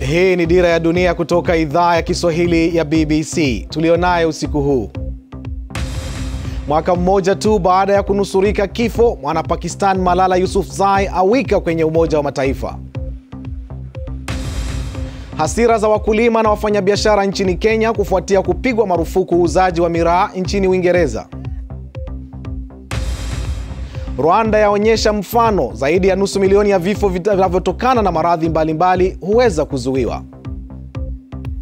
Hii ni Dira ya Dunia kutoka idhaa ya Kiswahili ya BBC tulionayo usiku huu. Mwaka mmoja tu baada ya kunusurika kifo, mwana Pakistan Malala Yousafzai awika kwenye Umoja wa Mataifa. Hasira za wakulima na wafanyabiashara nchini Kenya kufuatia kupigwa marufuku uuzaji wa miraa nchini Uingereza. Rwanda yaonyesha mfano zaidi ya nusu milioni ya vifo vinavyotokana na maradhi mbalimbali huweza kuzuiwa.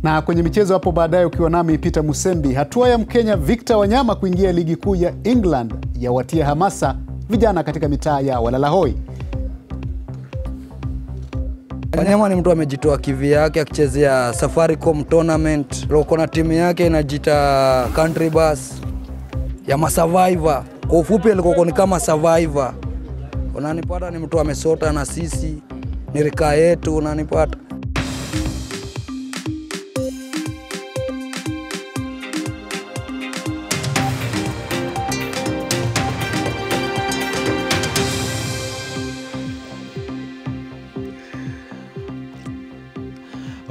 Na kwenye michezo hapo baadaye, ukiwa nami Peter Musembi, hatua ya Mkenya Victor Wanyama kuingia ligi kuu ya England yawatia hamasa vijana katika mitaa ya Walalahoi. Wanyama ni mtu amejitoa kivi yake akichezea Safaricom tournament, loko na timu yake inajita Country Bus ya masurvivor. Kwa ufupi alikuwa ni kama survivor. Unanipata, ni mtu amesota na sisi, ni rika yetu, unanipata.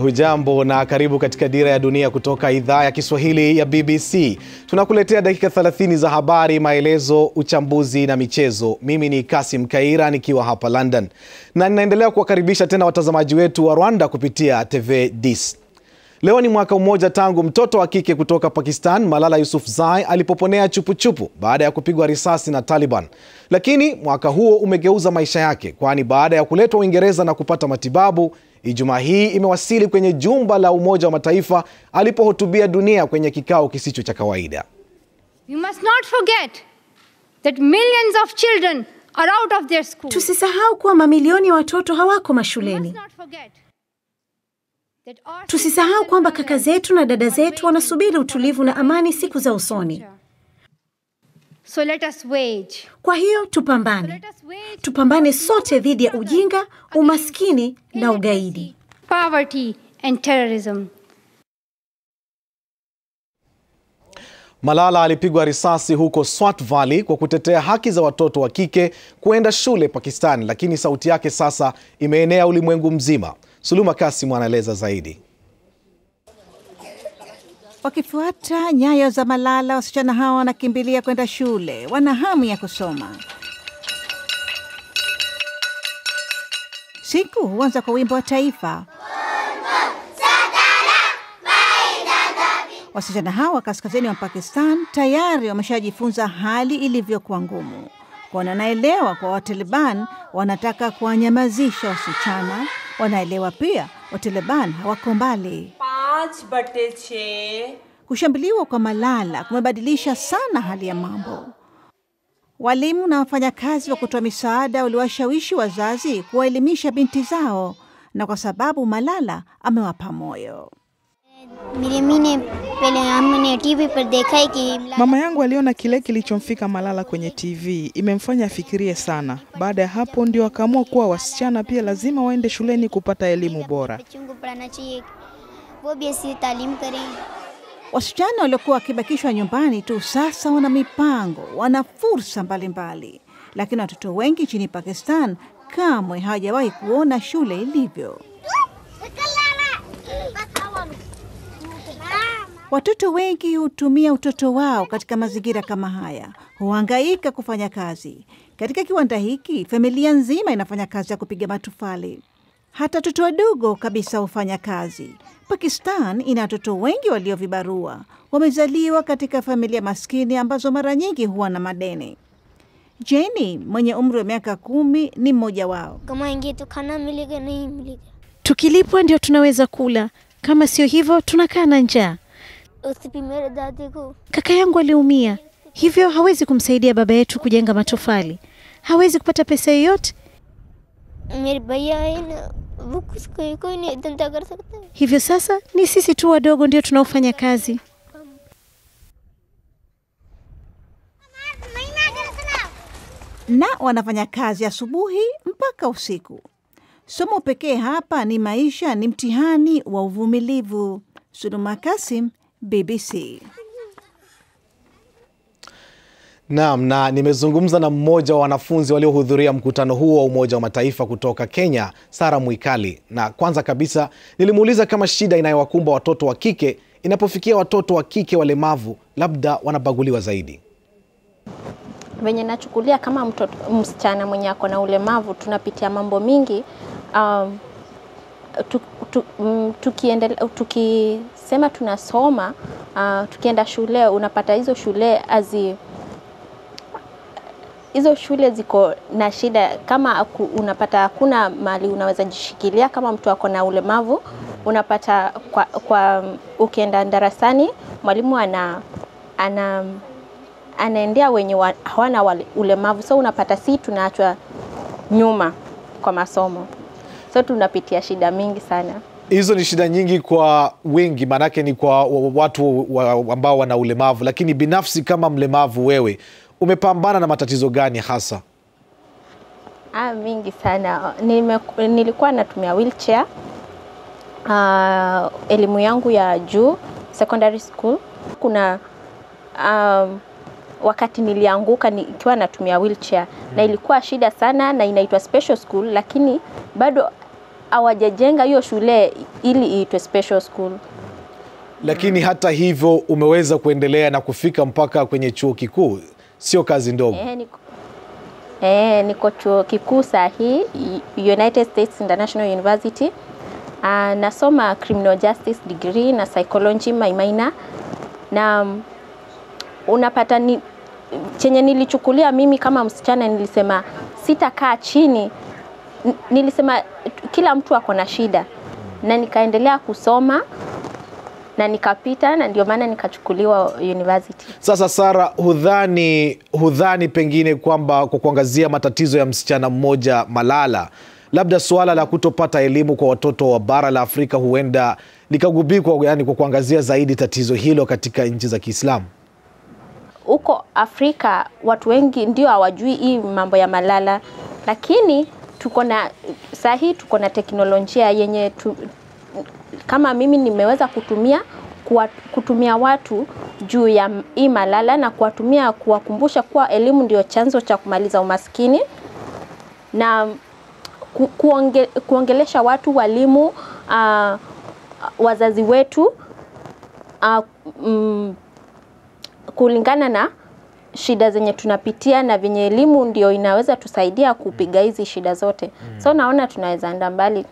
Hujambo na karibu katika Dira ya Dunia kutoka idhaa ya Kiswahili ya BBC. Tunakuletea dakika 30 za habari, maelezo, uchambuzi na michezo. Mimi ni Kasim Kaira nikiwa hapa London, na ninaendelea kuwakaribisha tena watazamaji wetu wa Rwanda kupitia TV Dis. Leo ni mwaka mmoja tangu mtoto wa kike kutoka Pakistan Malala Yousafzai alipoponea chupuchupu baada ya kupigwa risasi na Taliban. Lakini mwaka huo umegeuza maisha yake, kwani baada ya kuletwa Uingereza na kupata matibabu, Ijumaa hii imewasili kwenye jumba la Umoja wa Mataifa alipohutubia dunia kwenye kikao kisicho cha kawaida. We must not forget that millions of children are out of their school. Tusisahau kuwa mamilioni ya watoto hawako mashuleni. must not forget that our Tusisahau kwamba kaka zetu na dada zetu wanasubiri utulivu na amani siku za usoni. So let us wage. Kwa hiyo tupambane, tupambane sote dhidi ya ujinga, umaskini na ugaidi. poverty and terrorism. Malala alipigwa risasi huko Swat Valley kwa kutetea haki za watoto wa kike kuenda shule Pakistan, lakini sauti yake sasa imeenea ulimwengu mzima. Suluma Kasim anaeleza zaidi. Wakifuata nyayo za Malala, wasichana hawa wanakimbilia kwenda shule, wana hamu ya kusoma. Siku huanza kwa wimbo wa taifa. Wasichana hawa wa kaskazini wa Pakistan tayari wameshajifunza hali ilivyokuwa ngumu, kwa wanaelewa kwa Wataliban wanataka kuwanyamazisha wasichana. Wanaelewa pia Wataliban hawako mbali. Kushambuliwa kwa Malala kumebadilisha sana hali ya mambo. Walimu na wafanyakazi wa kutoa misaada waliwashawishi wazazi kuwaelimisha binti zao, na kwa sababu Malala amewapa moyo. Mama yangu aliona kile kilichomfika Malala kwenye TV, imemfanya afikirie sana. Baada ya hapo ndio akaamua kuwa wasichana pia lazima waende shuleni kupata elimu bora वो भी ऐसी तालीम करें Wasichana waliokuwa wakibakishwa nyumbani tu sasa wana mipango, wana fursa mbalimbali, lakini watoto wengi nchini Pakistan kamwe hawajawahi kuona shule ilivyo. Watoto wengi hutumia utoto wao katika mazingira kama haya, huhangaika kufanya kazi. Katika kiwanda hiki, familia nzima inafanya kazi ya kupiga matofali. Hata watoto wadogo kabisa hufanya kazi. Pakistan ina watoto wengi walio vibarua, wamezaliwa katika familia maskini ambazo mara nyingi huwa na madeni. Jeni mwenye umri wa miaka kumi ni mmoja wao. Tukilipwa ndio tunaweza kula, kama sio hivyo tunakaa na njaa. Kaka yangu aliumia, hivyo hawezi kumsaidia baba yetu kujenga matofali, hawezi kupata pesa yoyote. Hivyo sasa ni sisi tu wadogo ndio tunaofanya kazi. na wanafanya kazi asubuhi mpaka usiku. Somo pekee hapa ni maisha ni mtihani wa uvumilivu. sulumakasim BBC. Naam, na nimezungumza na mmoja wa wanafunzi waliohudhuria mkutano huo wa Umoja wa Mataifa kutoka Kenya, Sara Mwikali, na kwanza kabisa nilimuuliza kama shida inayowakumba watoto wa kike inapofikia watoto wa kike walemavu labda wanabaguliwa zaidi. venye nachukulia kama mtoto, msichana mwenye ako na ulemavu tunapitia mambo mingi um, tu, tu, mm, tukiendele, tukisema tunasoma uh, tukienda shule unapata hizo shule azi hizo shule ziko na shida kama unapata hakuna mali unaweza jishikilia kama mtu ako na ulemavu unapata kwa, kwa ukienda darasani mwalimu ana, ana anaendea wenye wa, hawana ulemavu. So unapata si tunaachwa nyuma kwa masomo. So tunapitia shida mingi sana. Hizo ni shida nyingi kwa wengi, maanake ni kwa watu wa- ambao wana ulemavu, lakini binafsi kama mlemavu wewe umepambana na matatizo gani hasa? ah, mingi sana. Nime, nilikuwa natumia wheelchair. Uh, elimu yangu ya juu secondary school. Kuna um, wakati nilianguka nikiwa natumia wheelchair. Hmm. na ilikuwa shida sana na inaitwa special school lakini bado hawajajenga hiyo shule ili iitwe special school. Lakini hata hivyo umeweza kuendelea na kufika mpaka kwenye chuo kikuu, sio kazi ndogo. Eh, niko, eh, niko chuo kikuu saa United States International University. Uh, nasoma criminal justice degree na psychology my minor, na mm, unapata ni, chenye nilichukulia mimi kama msichana, nilisema sitakaa chini. Nilisema kila mtu ako na shida, na nikaendelea kusoma na nikapita, na ndio maana nikachukuliwa university. Sasa Sara, hudhani hudhani pengine kwamba kwa kuangazia matatizo ya msichana mmoja Malala, labda suala la kutopata elimu kwa watoto wa bara la Afrika huenda likagubikwa, yani kwa kuangazia zaidi tatizo hilo katika nchi za Kiislamu? huko Afrika watu wengi ndio hawajui hii mambo ya Malala, lakini tuko na saa hii tuko na teknolojia yenye tu, kama mimi nimeweza kutumia kuwa, kutumia watu juu ya hii Malala na kuwatumia kuwakumbusha kuwa elimu ndio chanzo cha kumaliza umaskini na ku, kuonge, kuongelesha watu walimu, uh, wazazi wetu uh, mm, kulingana na shida zenye tunapitia na venye elimu ndio inaweza tusaidia kupiga hizi shida zote. Mm. So naona tunaweza enda mbali.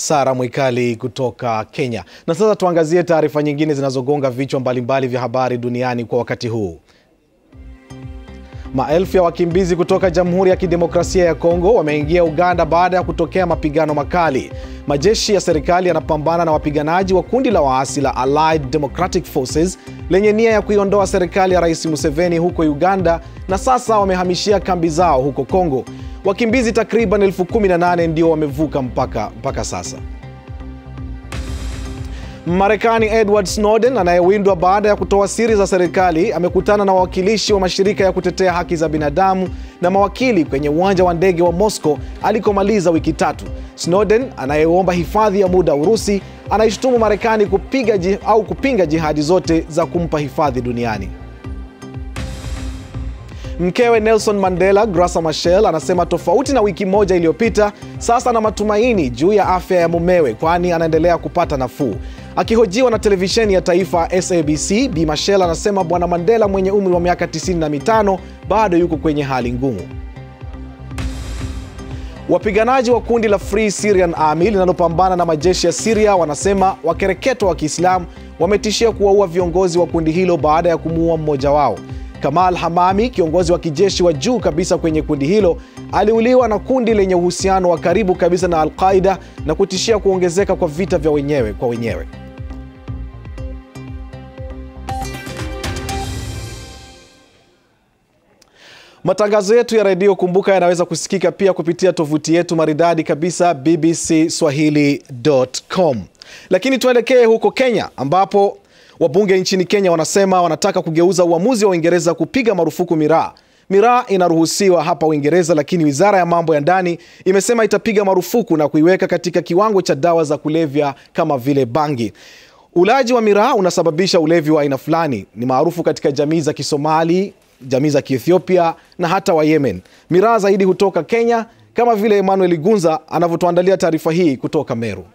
Sara Mwikali kutoka Kenya. Na sasa tuangazie taarifa nyingine zinazogonga vichwa mbalimbali vya habari duniani kwa wakati huu. Maelfu ya wakimbizi kutoka Jamhuri ya Kidemokrasia ya Kongo wameingia Uganda baada ya kutokea mapigano makali. Majeshi ya serikali yanapambana na wapiganaji wa kundi la waasi la Allied Democratic Forces lenye nia ya kuiondoa serikali ya Rais Museveni huko Uganda na sasa wamehamishia kambi zao huko Kongo. Wakimbizi takriban elfu kumi na nane ndio wamevuka mpaka, mpaka sasa. Marekani Edward Snowden anayewindwa baada ya kutoa siri za serikali amekutana na wawakilishi wa mashirika ya kutetea haki za binadamu na mawakili kwenye uwanja wa ndege wa Moscow alikomaliza wiki tatu. Snowden anayeomba hifadhi ya muda Urusi anaishutumu Marekani kupiga ji, au kupinga jihadi zote za kumpa hifadhi duniani. Mkewe Nelson Mandela, Graca Machel, anasema tofauti na wiki moja iliyopita, sasa ana matumaini juu ya afya ya mumewe, kwani anaendelea kupata nafuu. Akihojiwa na televisheni ya taifa SABC, Bi Machel anasema Bwana Mandela mwenye umri wa miaka 95 bado yuko kwenye hali ngumu. Wapiganaji wa kundi la Free Syrian Army linalopambana na majeshi ya Syria wanasema wakereketo wa Kiislamu wametishia kuwaua viongozi wa kundi hilo baada ya kumuua mmoja wao. Kamal Hamami, kiongozi wa kijeshi wa juu kabisa kwenye kundi hilo, aliuliwa na kundi lenye uhusiano wa karibu kabisa na Al-Qaida na kutishia kuongezeka kwa vita vya wenyewe kwa wenyewe. Matangazo yetu ya redio kumbuka, yanaweza kusikika pia kupitia tovuti yetu maridadi kabisa bbcswahili.com. Lakini tuelekee huko Kenya ambapo wabunge nchini Kenya wanasema wanataka kugeuza uamuzi wa Uingereza kupiga marufuku miraa. Miraa inaruhusiwa hapa Uingereza, lakini wizara ya mambo ya ndani imesema itapiga marufuku na kuiweka katika kiwango cha dawa za kulevya kama vile bangi. Ulaji wa miraa unasababisha ulevi wa aina fulani. Ni maarufu katika jamii za Kisomali, jamii za Kiethiopia na hata wa Yemen. Miraa zaidi hutoka Kenya, kama vile Emmanuel Gunza anavyotuandalia taarifa hii kutoka Meru.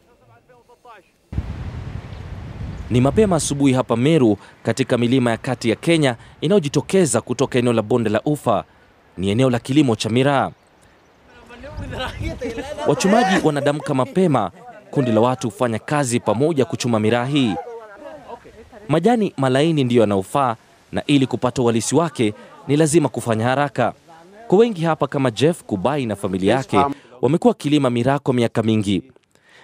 Ni mapema asubuhi hapa Meru katika milima ya kati ya Kenya inayojitokeza kutoka eneo la bonde la Ufa. Ni eneo la kilimo cha miraa. Wachumaji wanadamka mapema. Kundi la watu hufanya kazi pamoja kuchuma miraa hii. Majani malaini ndiyo yanayofaa, na ili kupata uhalisi wake ni lazima kufanya haraka. Kwa wengi hapa kama Jeff Kubai na familia yake wamekuwa wakilima miraa kwa miaka mingi.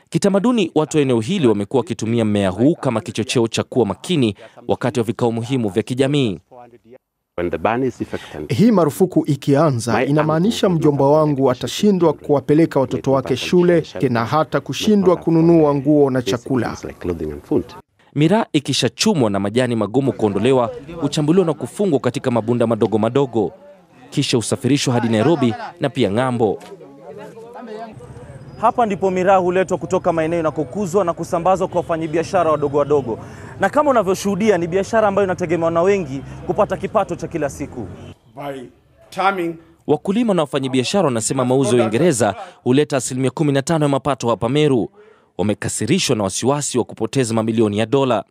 Kitamaduni, watu wa eneo hili wamekuwa wakitumia mmea huu kama kichocheo cha kuwa makini wakati wa vikao muhimu vya kijamii. Hii marufuku ikianza, inamaanisha mjomba wangu atashindwa kuwapeleka watoto wake shule na hata kushindwa kununua nguo na chakula. Miraa ikishachumwa na majani magumu kuondolewa, huchambuliwa na kufungwa katika mabunda madogo madogo, kisha husafirishwa hadi Nairobi na pia ng'ambo. Hapa ndipo miraa huletwa kutoka maeneo inakokuzwa na kusambazwa kwa wafanyabiashara wadogo wadogo, na kama unavyoshuhudia ni biashara ambayo inategemewa na wengi kupata kipato cha kila siku. Wakulima na wafanyabiashara wanasema mauzo ya Uingereza huleta asilimia 15 ya mapato hapa Meru. Wamekasirishwa na wasiwasi wa kupoteza mamilioni ya dola.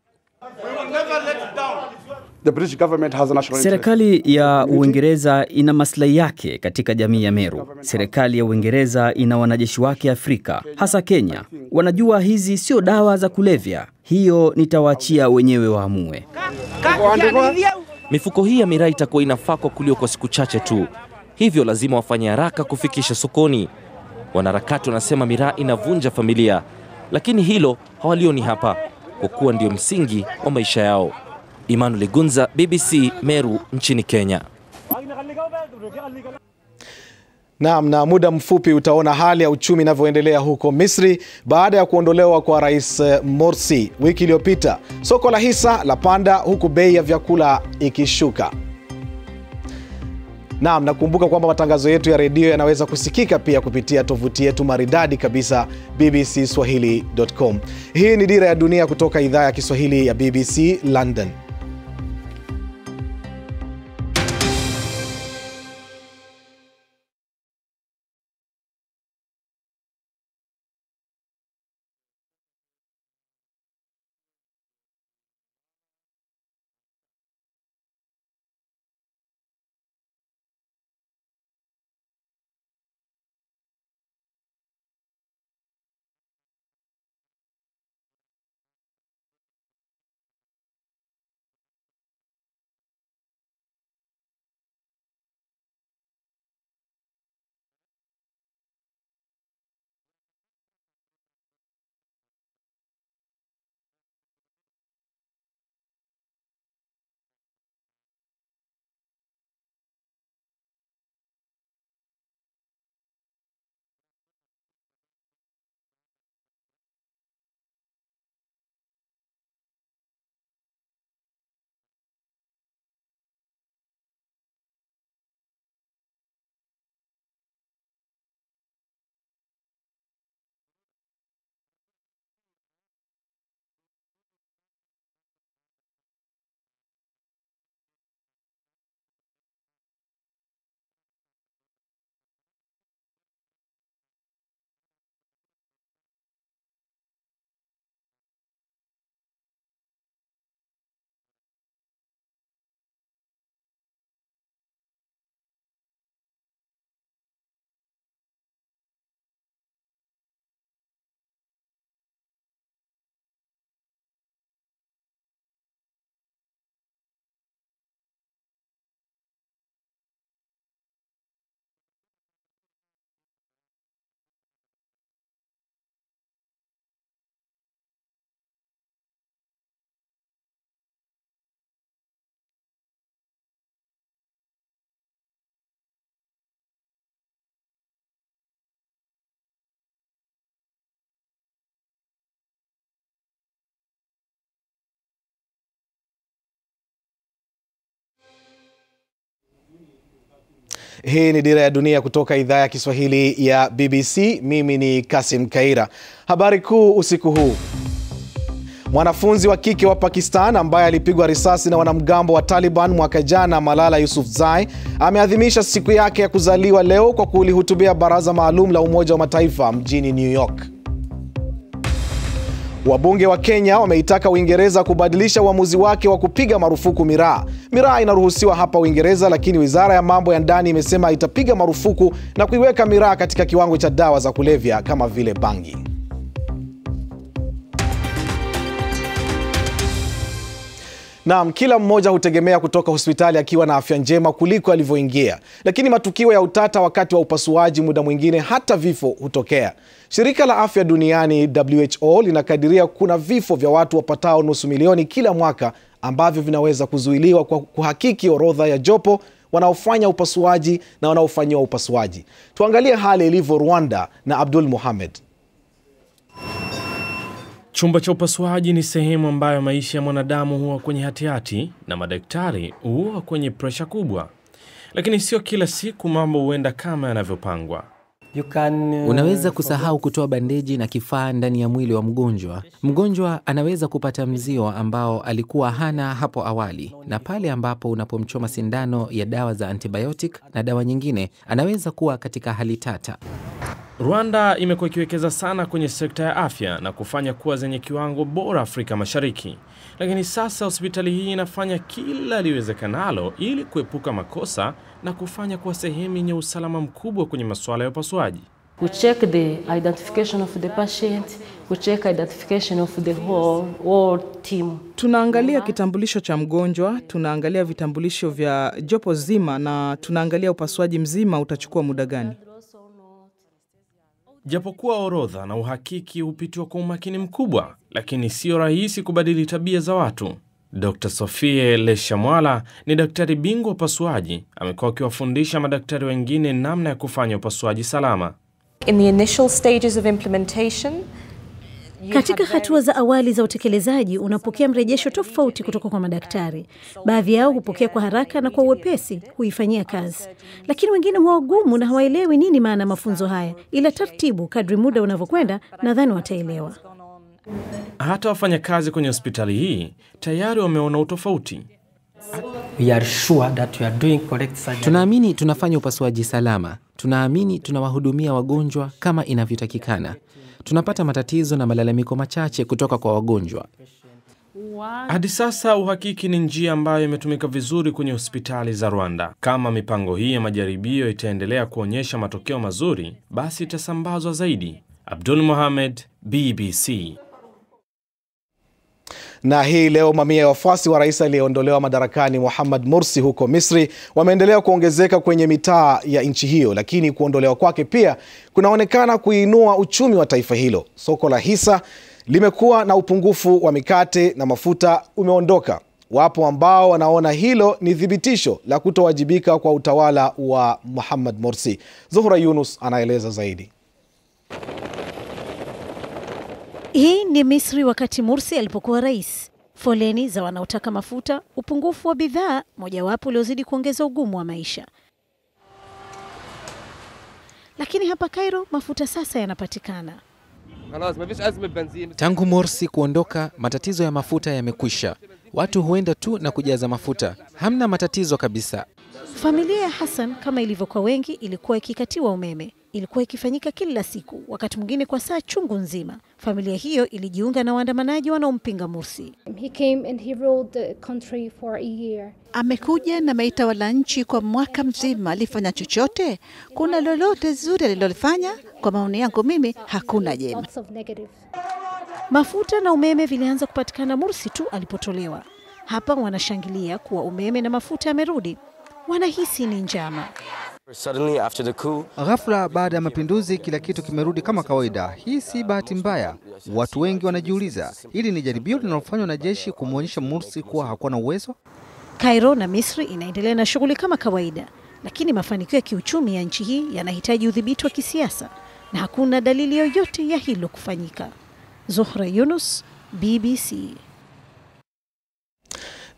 Serikali ya Uingereza ina maslahi yake katika jamii ya Meru. Serikali ya Uingereza ina wanajeshi wake Afrika, hasa Kenya. Wanajua hizi sio dawa za kulevya. Hiyo nitawaachia wenyewe waamue. Mifuko hii ya miraa itakuwa inafaa kwa kulio kwa siku chache tu, hivyo lazima wafanye haraka kufikisha sokoni. Wanaharakati wanasema miraa inavunja familia, lakini hilo hawalioni hapa kwa kuwa ndio msingi wa maisha yao. Emmanuel Gunza, BBC Meru nchini Kenya. Naam, na muda mfupi utaona hali ya uchumi inavyoendelea huko Misri baada ya kuondolewa kwa Rais Morsi wiki iliyopita. Soko la hisa la panda huku bei ya vyakula ikishuka. Naam, nakumbuka kwamba matangazo yetu ya redio yanaweza kusikika pia kupitia tovuti yetu maridadi kabisa bbcswahili.com. Hii ni Dira ya Dunia kutoka idhaa ya Kiswahili ya BBC London. Hii ni Dira ya Dunia kutoka idhaa ya Kiswahili ya BBC. Mimi ni Kasim Kaira. Habari kuu usiku huu: Mwanafunzi wa kike wa Pakistan ambaye alipigwa risasi na wanamgambo wa Taliban mwaka jana, Malala Yousafzai ameadhimisha siku yake ya kuzaliwa leo kwa kulihutubia baraza maalum la Umoja wa Mataifa mjini New York. Wabunge wa Kenya wameitaka Uingereza kubadilisha uamuzi wake wa kupiga marufuku miraa. Miraa inaruhusiwa hapa Uingereza, lakini wizara ya mambo ya ndani imesema itapiga marufuku na kuiweka miraa katika kiwango cha dawa za kulevya kama vile bangi. Naam, kila mmoja hutegemea kutoka hospitali akiwa na afya njema kuliko alivyoingia, lakini matukio ya utata wakati wa upasuaji, muda mwingine hata vifo hutokea. Shirika la afya duniani WHO linakadiria kuna vifo vya watu wapatao nusu milioni kila mwaka ambavyo vinaweza kuzuiliwa kwa kuhakiki orodha ya jopo wanaofanya upasuaji na wanaofanyiwa upasuaji. Tuangalie hali ilivyo Rwanda na Abdul Mohamed. Chumba cha upasuaji ni sehemu ambayo maisha ya mwanadamu huwa kwenye hatihati na madaktari huwa kwenye presha kubwa, lakini sio kila siku mambo huenda kama yanavyopangwa. Unaweza kusahau kutoa bandeji na kifaa ndani ya mwili wa mgonjwa. Mgonjwa anaweza kupata mzio ambao alikuwa hana hapo awali, na pale ambapo unapomchoma sindano ya dawa za antibiotic na dawa nyingine, anaweza kuwa katika hali tata. Rwanda imekuwa ikiwekeza sana kwenye sekta ya afya na kufanya kuwa zenye kiwango bora Afrika Mashariki, lakini sasa hospitali hii inafanya kila liwezekanalo ili kuepuka makosa na kufanya kuwa sehemu yenye usalama mkubwa kwenye masuala ya upasuaji. We check the identification of the patient, we check identification of the whole, whole team. Tunaangalia kitambulisho cha mgonjwa, tunaangalia vitambulisho vya jopo zima na tunaangalia upasuaji mzima utachukua muda gani. Japokuwa orodha na uhakiki hupitiwa kwa umakini mkubwa, lakini siyo rahisi kubadili tabia za watu. Dr. Sofie Leshamwala ni daktari bingwa upasuaji, amekuwa akiwafundisha madaktari wengine namna ya kufanya upasuaji salama. In the initial stages of implementation, Katika hatua za awali za utekelezaji unapokea mrejesho tofauti kutoka kwa madaktari. Baadhi yao hupokea kwa haraka na kwa uwepesi, huifanyia kazi, lakini wengine huwa wagumu na hawaelewi nini maana ya mafunzo haya, ila taratibu, kadri muda unavyokwenda, nadhani wataelewa. Hata wafanyakazi kwenye hospitali hii tayari wameona utofauti. Sure that we are doing correct surgery. Tunaamini tunafanya upasuaji salama. Tunaamini tunawahudumia wagonjwa kama inavyotakikana. Tunapata matatizo na malalamiko machache kutoka kwa wagonjwa. Hadi sasa uhakiki ni njia ambayo imetumika vizuri kwenye hospitali za Rwanda. Kama mipango hii ya majaribio itaendelea kuonyesha matokeo mazuri, basi itasambazwa zaidi. Abdul Mohamed, BBC. Na hii leo mamia ya wafuasi wa rais aliyeondolewa madarakani Muhammad Mursi huko Misri wameendelea kuongezeka kwenye mitaa ya nchi hiyo, lakini kuondolewa kwake pia kunaonekana kuinua uchumi wa taifa hilo. Soko la hisa limekuwa na upungufu wa mikate na mafuta umeondoka. Wapo ambao wanaona hilo ni thibitisho la kutowajibika kwa utawala wa Muhammad Morsi. Zuhura Yunus anaeleza zaidi. Hii ni Misri wakati Mursi alipokuwa rais. Foleni za wanaotaka mafuta, upungufu wa bidhaa, mojawapo uliozidi kuongeza ugumu wa maisha. Lakini hapa Cairo mafuta sasa yanapatikana. Tangu Morsi kuondoka, matatizo ya mafuta yamekwisha. Watu huenda tu na kujaza mafuta, hamna matatizo kabisa. Familia ya Hassan kama ilivyokuwa wengi, ilikuwa ikikatiwa umeme. Ilikuwa ikifanyika kila siku, wakati mwingine kwa saa chungu nzima. Familia hiyo ilijiunga na waandamanaji wanaompinga Mursi. He came and he ruled the country for a year. Amekuja na ameitawala nchi kwa mwaka mzima. Alifanya chochote? Kuna lolote zuri alilolifanya? Kwa maoni yangu mimi, hakuna jema. Mafuta na umeme vilianza kupatikana Mursi tu alipotolewa. Hapa wanashangilia kuwa umeme na mafuta yamerudi, wanahisi ni njama. Ghafla baada ya mapinduzi, kila kitu kimerudi kama kawaida. Hii si bahati mbaya. Watu wengi wanajiuliza, hili ni jaribio linalofanywa na jeshi kumwonyesha Mursi kuwa hakuwa na uwezo. Cairo na Misri inaendelea na shughuli kama kawaida, lakini mafanikio ya kiuchumi ya nchi hii yanahitaji udhibiti wa kisiasa na hakuna dalili yoyote ya hilo kufanyika. Zuhra Yunus, BBC.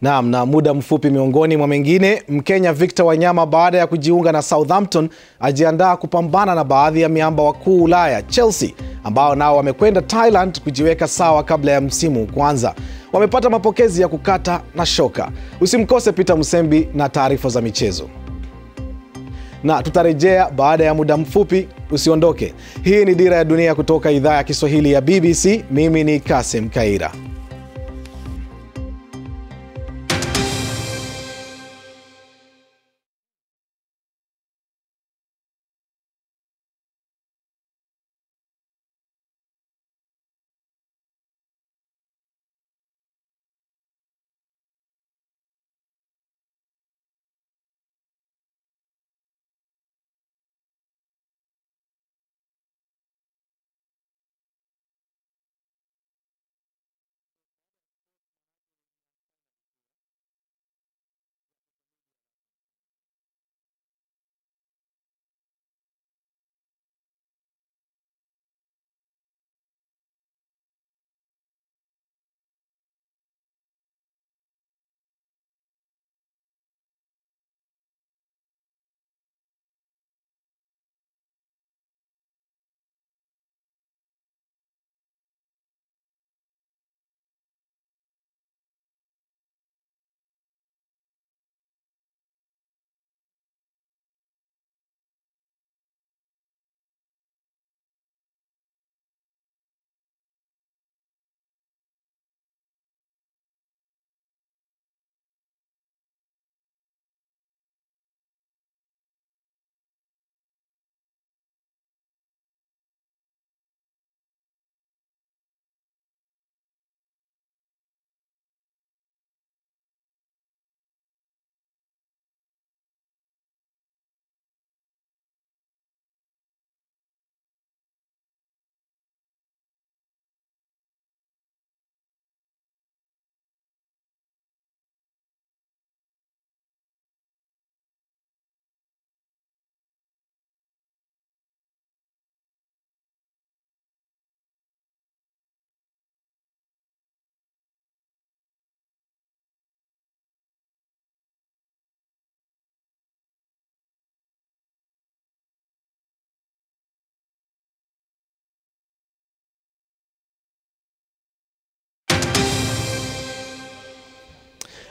Naam, na muda mfupi miongoni mwa mengine, Mkenya Victor Wanyama baada ya kujiunga na Southampton ajiandaa kupambana na baadhi ya miamba wakuu Ulaya. Chelsea ambao nao wamekwenda Thailand kujiweka sawa kabla ya msimu kuanza. Wamepata mapokezi ya kukata na shoka. Usimkose Peter Musembi na taarifa za michezo na tutarejea baada ya muda mfupi. Usiondoke. Hii ni Dira ya Dunia kutoka idhaa ya Kiswahili ya BBC. Mimi ni Kasim Kaira.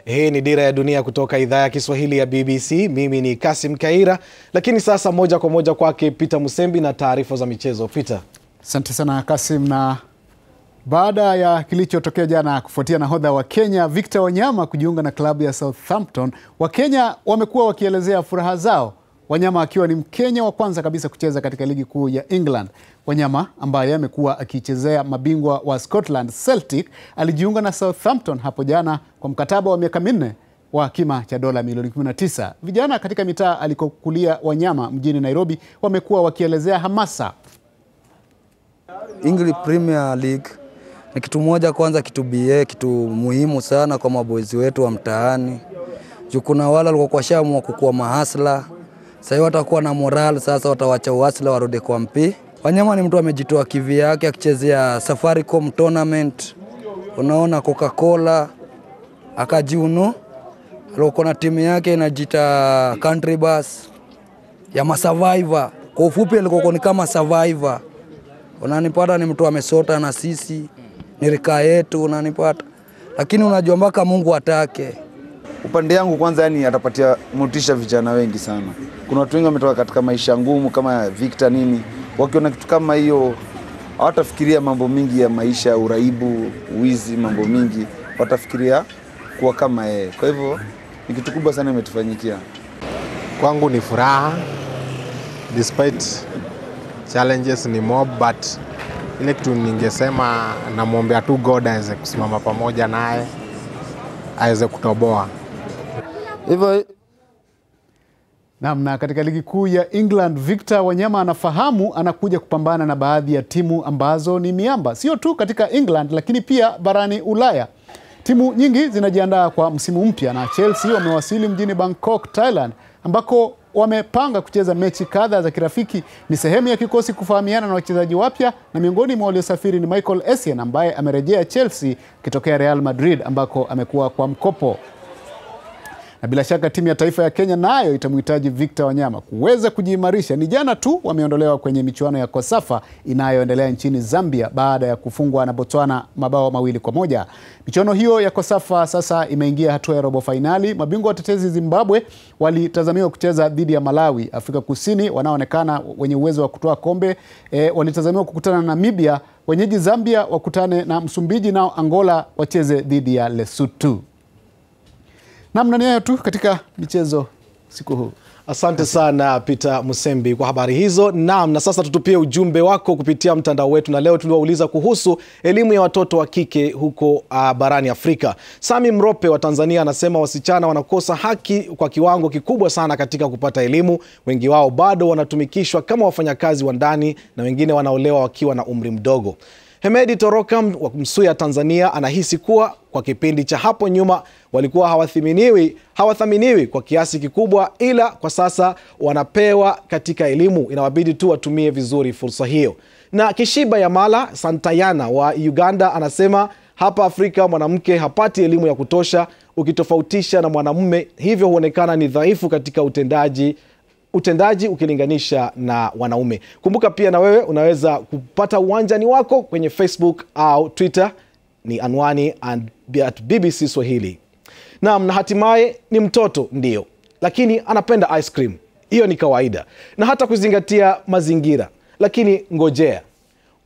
Hii ni Dira ya Dunia kutoka idhaa ya Kiswahili ya BBC. Mimi ni Kasim Kaira, lakini sasa moja kwa moja kwake Peter Musembi na taarifa za michezo. Peter. Asante sana Kasim. Na baada ya kilichotokea jana kufuatia nahodha wa Kenya Victor Wanyama kujiunga na klabu ya Southampton, Wakenya wamekuwa wakielezea furaha zao, Wanyama akiwa ni Mkenya wa kwanza kabisa kucheza katika ligi kuu ya England. Wanyama ambaye amekuwa akichezea mabingwa wa Scotland Celtic alijiunga na Southampton hapo jana kwa mkataba wa miaka minne wa kima cha dola milioni 19. Vijana katika mitaa alikokulia Wanyama mjini Nairobi wamekuwa wakielezea hamasa. English Premier League ni kitu moja kwanza, kitu BA, kitu muhimu sana kwa maboezi wetu wa mtaani, juu kuna wale walikuwa washaamua kukuwa mahasla, sasa watakuwa na moral, sasa watawacha uhasla warudi kwa mpi. Wanyama ni mtu amejitoa kivi yake akichezea Safaricom tournament, unaona Coca-Cola akajiunu, alikuwa na timu yake inajita Country Bus ya masurvivor. Kwa ufupi alikuwa ni kama survivor unanipata, ni mtu amesota na sisi, ni rika yetu, unanipata, lakini unajua mpaka Mungu atake. Upande yangu kwanza, yani atapatia motisha vijana wengi sana. Kuna watu wengi wametoka katika maisha ngumu kama Victor nini, wakiona kitu kama hiyo hawatafikiria mambo mingi ya maisha, ya uraibu, wizi, mambo mingi, watafikiria kuwa kama yeye. Kwa hivyo ni kitu kubwa sana imetufanyikia. Kwangu ni furaha despite challenges ni mob, but ile kitu ningesema, namwombea tu God aweze kusimama pamoja naye aweze kutoboa hivyo. Naam, na katika ligi kuu ya England, Victor Wanyama anafahamu anakuja kupambana na baadhi ya timu ambazo ni miamba, sio tu katika England lakini pia barani Ulaya. Timu nyingi zinajiandaa kwa msimu mpya na Chelsea wamewasili mjini Bangkok, Thailand ambako wamepanga kucheza mechi kadha za kirafiki. Ni sehemu ya kikosi kufahamiana na wachezaji wapya, na miongoni mwa waliosafiri ni Michael Essien ambaye amerejea Chelsea akitokea Real Madrid ambako amekuwa kwa mkopo. Na bila shaka timu ya taifa ya Kenya nayo na itamhitaji Victor Wanyama kuweza kujiimarisha. Ni jana tu wameondolewa kwenye michuano ya Kosafa inayoendelea nchini Zambia baada ya kufungwa na Botswana mabao mawili kwa moja. Michuano hiyo ya Kosafa sasa imeingia hatua ya robo fainali. Mabingwa watetezi Zimbabwe walitazamiwa kucheza dhidi ya Malawi. Afrika Kusini wanaoonekana wenye uwezo wa kutoa kombe e, walitazamiwa kukutana na Namibia. Wenyeji Zambia wakutane na Msumbiji, nao Angola wacheze dhidi ya Lesotho. Namna ni hayo tu katika michezo siku huu. Asante sana Peter Musembi kwa habari hizo. Naam, na sasa tutupie ujumbe wako kupitia mtandao wetu, na leo tuliwauliza kuhusu elimu ya watoto wa kike huko uh, barani Afrika. Sami Mrope wa Tanzania anasema wasichana wanakosa haki kwa kiwango kikubwa sana katika kupata elimu. Wengi wao bado wanatumikishwa kama wafanyakazi wa ndani na wengine wanaolewa wakiwa na umri mdogo. Hemedi Toroka wa Msuya, Tanzania, anahisi kuwa kwa kipindi cha hapo nyuma walikuwa hawathaminiwi hawathaminiwi kwa kiasi kikubwa, ila kwa sasa wanapewa katika elimu, inawabidi tu watumie vizuri fursa hiyo. Na Kishiba ya mala Santayana wa Uganda anasema hapa Afrika mwanamke hapati elimu ya kutosha ukitofautisha na mwanamume, hivyo huonekana ni dhaifu katika utendaji utendaji ukilinganisha na wanaume. Kumbuka pia na wewe unaweza kupata uwanjani wako kwenye Facebook au Twitter, ni anwani at BBC Swahili. Naam, na hatimaye ni mtoto ndio, lakini anapenda ice cream. Hiyo ni kawaida, na hata kuzingatia mazingira. Lakini ngojea,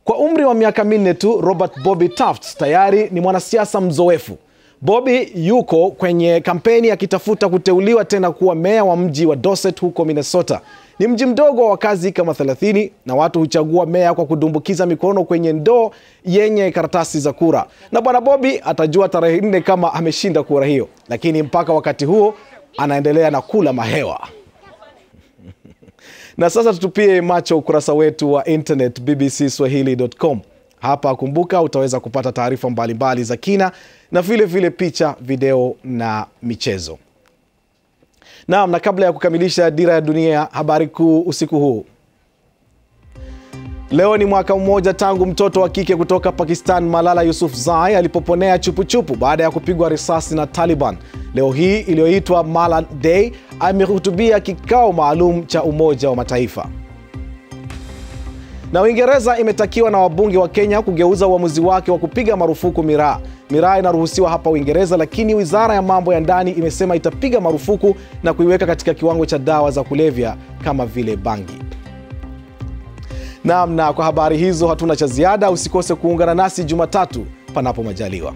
kwa umri wa miaka minne tu, Robert Bobby Taft tayari ni mwanasiasa mzoefu. Bobby yuko kwenye kampeni akitafuta kuteuliwa tena kuwa meya wa mji wa Dorset huko Minnesota. Ni mji mdogo wa wakazi kama 30 na watu huchagua meya kwa kudumbukiza mikono kwenye ndoo yenye karatasi za kura, na bwana Bobi atajua tarehe nne kama ameshinda kura hiyo, lakini mpaka wakati huo anaendelea na kula mahewa. na sasa tutupie macho ukurasa wetu wa internet bbcswahili.com. Hapa kumbuka, utaweza kupata taarifa mbalimbali za kina na vile vile picha, video na michezo. Naam, na kabla ya kukamilisha dira ya dunia, habari kuu usiku huu. Leo ni mwaka mmoja tangu mtoto wa kike kutoka Pakistan Malala Yousafzai alipoponea chupuchupu baada ya kupigwa risasi na Taliban. Leo hii iliyoitwa Malala Day amehutubia kikao maalum cha Umoja wa Mataifa na Uingereza imetakiwa na wabunge wa Kenya kugeuza uamuzi wake wa kupiga marufuku miraa. Miraa inaruhusiwa hapa Uingereza, lakini wizara ya mambo ya ndani imesema itapiga marufuku na kuiweka katika kiwango cha dawa za kulevya kama vile bangi. Naam, na kwa habari hizo hatuna cha ziada. Usikose kuungana nasi Jumatatu panapo majaliwa.